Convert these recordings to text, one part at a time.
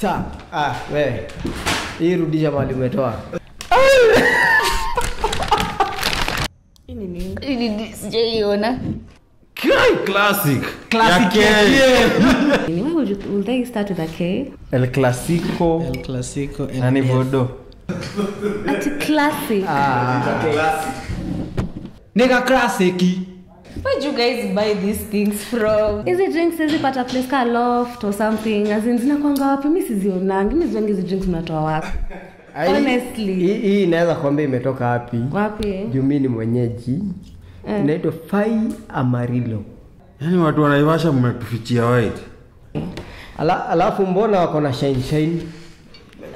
Sa, ah, we. Hii rudisha mali umetoa. Hii ni nini? Hii ni- sijaiona Kai classic. Classic would, you, would they start with a K? El Clasico El Clasico Nani bodo? vodo Ati classic. Nega klasiki where do you guys buy these things from hizi drinks izipata place ka loft or something as in zinakwanga wapi mi sizionangi mi ziwangi hizi drinks mnatoa wapi Honestly. Hii inaweza kuambia imetoka wapi? wapi Juu ni mwenyeji. Inaitwa Fai Amarillo. Yaani watu wanaivasha mmetufichia white. Ala, alafu mbona wako na shine shine?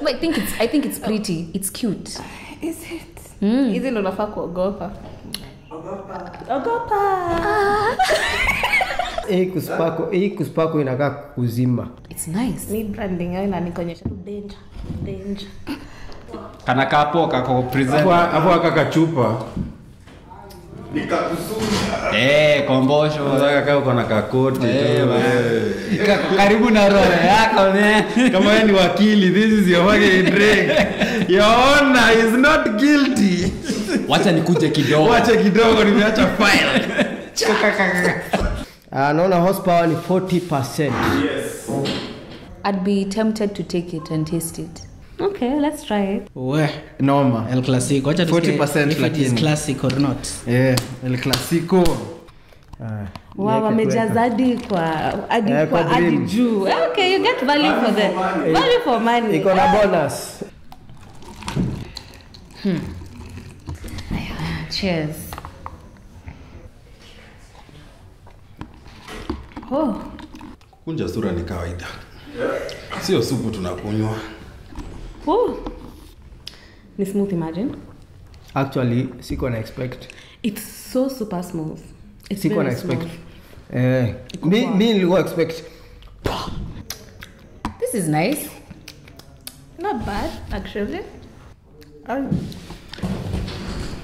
I think it's I think it's pretty. It's cute. Is it? hizi ndo nafaa kuogopa ogopa Hii kuspako, hii kuspako inakaa kuzima. It's nice. Ni branding yao inanikonyesha tu danger danger Kana kapo kako present Hapo hapo akaka chupa. eh kombosho Unataka kaa uko na kakoti Eh, eh. Karibu na roho yako ne. Kama wewe ni wakili, this is your fucking drink. Your honor is not guilty. wacha nikuje kidogo Wacha kidogo nimeacha file. Ah, naona horsepower ni 40%. Yes. I'd be tempted to take it and taste it. okay let's try it We, noma El Clasico. Wacha tusikie 40% if it is classic or not. yeah el clasico Ah, wow, niweke wamejaza hadi kwa hadi Eh, kwa hadi juu Eh, okay you get value for the value for money Iko na bonus. Cheers. Oh Kunja sura ni kawaida. Sio supu tunakunywa. oh ni smooth imagine Actually, siko na expect. it's so super smooth it's Siko na expect. smooth. Eh, mi mi nilikuwa expect. This is nice. not bad actually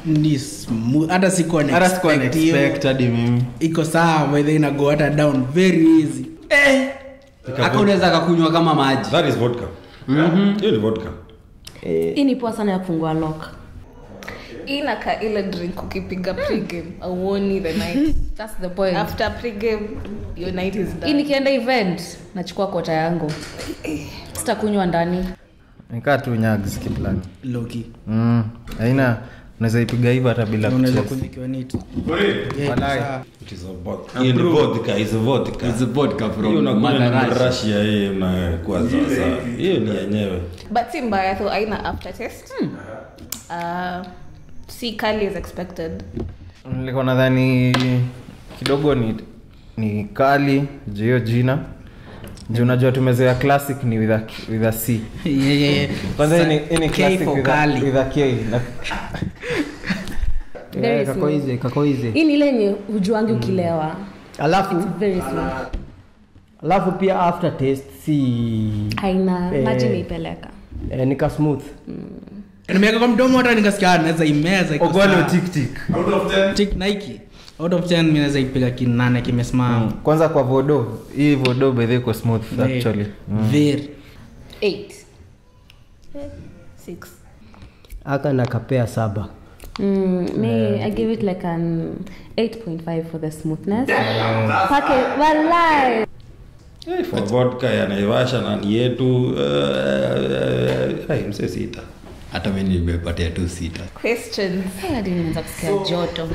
ni smooth hata sikuwa na hata sikuwa na expect hadi mimi iko sawa by the way inago hata down very easy haka unaweza kakunywa kama maji That is vodka. Hiyo ni vodka. hii ni poa sana ya kufungua lock inaka ile drink ukipiga pregame auoni the night That's the point. after pregame your night is done nikienda event nachukua kota yangu. Sitakunywa ndani. nikaa tu nyags kiplani loki mm. aina unaweza ipiga hivyo hata bila unaweza kucheza. kuzikiwa Walai. It is a vodka. Hiyo ni vodka, is a vodka. It's a vodka from Hiyo ni yenyewe. but si mbaya tho aina Hmm. uh, si kali is expected nilikuwa nadhani kidogo ni ni kali juu hiyo jina juu unajua tumezoea classic ni with a, with a c Yeah, yeah, yeah. kwanza ni- ni classic with a, with a K. Na- Very kako smooth. easy, kako easy. hii ni ile yenye hujuangi ukilewa. Alafu very smooth. Alafu pia after taste si aina Eh. maji eh, nika smooth. nimeweka kwa mdomo hata nikasikia ah, naweza imeza. Tik Nike. Out of 10 mimi naweza ipiga kinane kimesimama. Kwanza kwa vodo hii vodo bedhe iko smooth actually. Very. Six. Aka nakapea saba. Mm, me, I give it like an 8.5 for the smoothness. Pake, walai. For vodka ya Naivasha na ni yetu uh, uh, mse sita. hata mi nimepatia tu sita Hey, kusikia joto.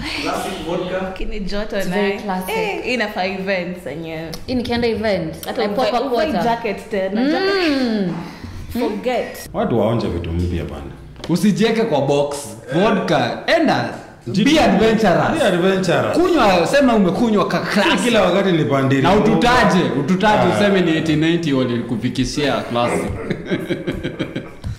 kini joto events yenyewe Hii nikienda event. jacket tena jacket. forget Watu waonje vitu mpya bana. Usijieke kwa box. Vodka. Enda be adventurous. Be adventurous. kunywa sema umekunywa kila wakati na ututaje ututaje Ah. useme ni 1890 walikufikishia classic